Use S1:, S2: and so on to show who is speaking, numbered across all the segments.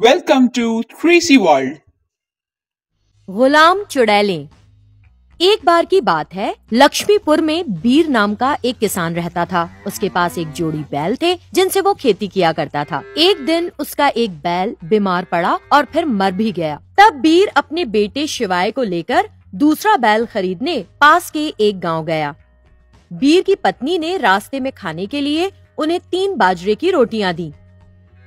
S1: Welcome to 3C world
S2: गुलाम चुड़ैले। एक बार की बात है, लक्ष्मीपुर में बीर नाम का एक किसान रहता था। उसके पास एक जोड़ी बैल थे, जिनसे वो खेती किया करता था। एक दिन उसका एक बैल बीमार पड़ा और फिर मर भी गया। तब बीर अपने बेटे शिवाय को लेकर दूसरा बैल खरीदने पास के एक गाँव गया। बीर की पत्नी ने रास्ते में खाने के लिए उन्हें तीन बाजरे की रोटियाँ दी।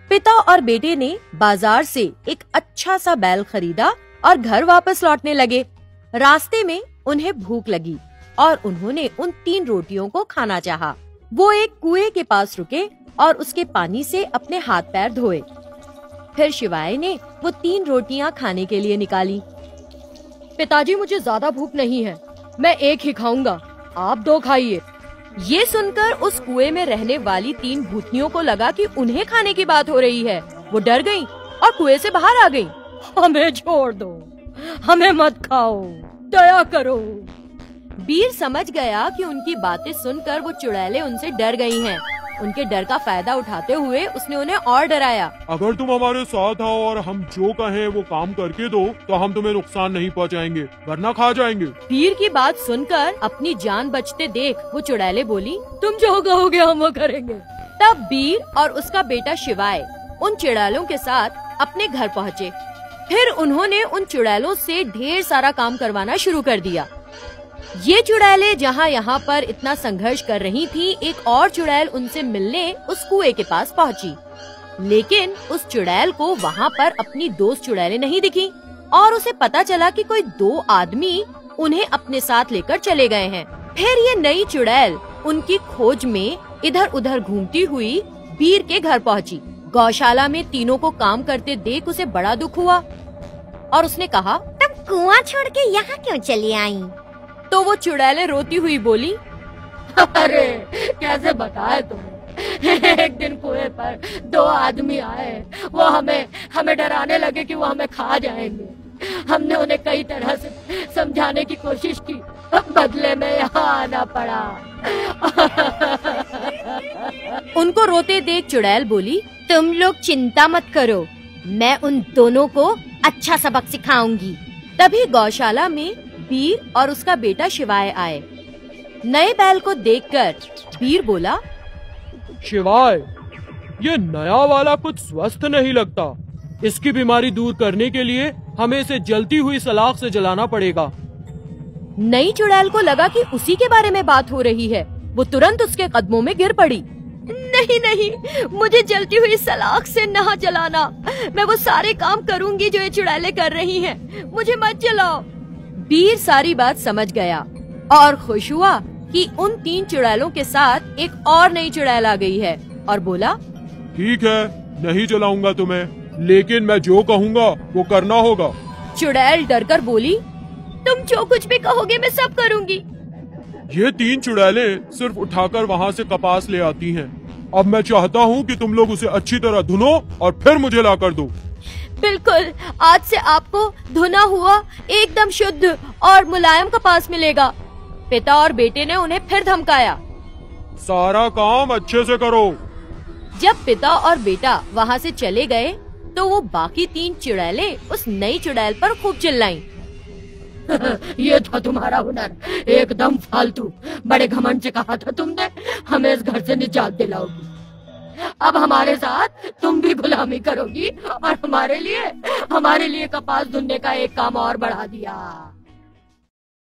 S2: पिता और बेटे ने बाज़ार से एक अच्छा सा बैल खरीदा और घर वापस लौटने लगे। रास्ते में उन्हें भूख लगी और उन्होंने उन तीन रोटियों को खाना चाहा। वो एक कुएँ के पास रुके और उसके पानी से अपने हाथ पैर धोए। फिर शिवाय ने वो तीन रोटियाँ खाने के लिए निकाली। पिताजी, मुझे ज़्यादा भूख नहीं है। मैं एक ही खाऊँगा। आप दो खाइए। ये सुनकर उस कुएँ में रहने वाली तीन भूतनियों को लगा कि उन्हें खाने की बात हो रही है वो डर गईं और कुएँ से बाहर आ गईं। हमें छोड़ दो हमें मत खाओ दया करो बीर समझ गया कि उनकी बातें सुनकर वो चुड़ैले उनसे डर गई हैं। उनके डर का फ़ायदा उठाते हुए उसने उन्हें और डराया।
S3: अगर तुम हमारे साथ आओ और हम जो कहें वो काम करके दो तो हम तुम्हें नुकसान नहीं पहुंचाएँगे वरना खा जाएँगे।
S2: पीर की बात सुनकर अपनी जान बचते देख वो चुड़ैले बोली तुम जो कहोगे हम वो करेंगे। तब बीर और उसका बेटा शिवाय उन चुड़ैलों के साथ अपने घर पहुँचे। फिर उन्होंने उन चुड़ैलों से ढेर सारा काम करवाना शुरू कर दिया। ये चुड़ैले जहाँ यहाँ पर इतना संघर्ष कर रही थी, एक और चुड़ैल उनसे मिलने उस कुएँ के पास पहुँची। लेकिन उस चुड़ैल को वहाँ पर अपनी दोस्त चुड़ैले नहीं दिखी, और उसे पता चला कि कोई दो आदमी उन्हें अपने साथ लेकर चले गए हैं। फिर ये नई चुड़ैल उनकी खोज में इधर उधर घूमती हुई बीर के घर पहुँची। गौशाला में तीनों को काम करते देख उसे बड़ा दुख हुआ, और उसने कहा
S4: तुम कुआँ छोड़ के यहाँ क्यों चली आई?
S2: तो वो चुड़ैले रोती हुई बोली,
S5: अरे, कैसे बताए तुम्हें एक दिन कुएँ पर दो आदमी आए। वो हमें हमें डराने लगे कि वो हमें खा जाएँगे। हमने उन्हें कई तरह से समझाने की कोशिश की। बदले में यहाँ आना पड़ा।
S2: उनको रोते देख चुड़ैल बोली,
S4: तुम लोग चिंता मत करो। मैं उन दोनों को अच्छा सबक सिखाऊँगी।
S2: तभी गौशाला में बीर और उसका बेटा शिवाय आए। नए बैल को देखकर बीर बोला
S3: शिवाय ये नया वाला कुछ स्वस्थ नहीं लगता। इसकी बीमारी दूर करने के लिए हमें इसे जलती हुई सलाख से जलाना पड़ेगा।
S2: नई चुड़ैल को लगा कि उसी के बारे में बात हो रही है। वो तुरंत उसके कदमों में गिर पड़ी। नहीं नहीं मुझे जलती हुई सलाख से ना जलाना। मैं वो सारे काम करूँगी जो ये चुड़ैले कर रही हैं। मुझे मत जलाओ। बीर सारी बात समझ गया और खुश हुआ कि उन तीन चुड़ैलों के साथ एक और नई चुड़ैल आ गई है। और बोला
S3: ठीक है नहीं जलाऊँगा तुम्हें लेकिन मैं जो कहूँगा वो करना होगा।
S2: चुड़ैल डरकर बोली तुम जो कुछ भी कहोगे मैं सब करूँगी।
S3: ये तीन चुड़ैले सिर्फ़ उठाकर वहाँ से कपास ले आती हैं। अब मैं चाहता हूँ कि तुम लोग उसे अच्छी तरह धुनो और फिर मुझे ला कर दो।
S2: बिल्कुल आज से आपको धुना हुआ एकदम शुद्ध और मुलायम कपास मिलेगा। पिता और बेटे ने उन्हें फिर धमकाया।
S3: सारा काम अच्छे से करो।
S2: जब पिता और बेटा वहाँ से चले गए तो वो बाकी तीन चुड़ैले उस नई चुड़ैल पर खूब चिल्लाईं।
S5: ये था तुम्हारा हुनर एकदम फालतू। बड़े घमंड से कहा था तुमने हमें इस घर से निजात दिलाओगी। अब हमारे साथ तुम भी गुलामी करोगी और हमारे लिए हमारे लिए कपास धुनने का एक काम और बढ़ा दिया।